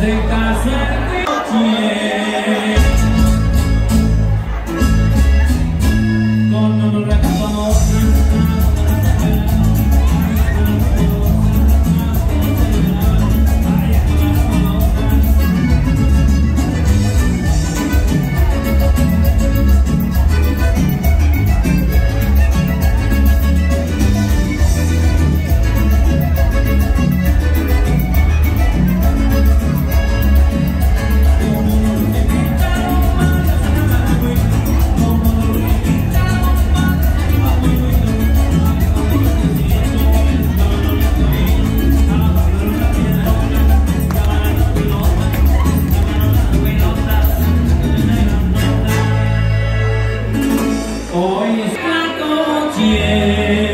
se casen de Amém.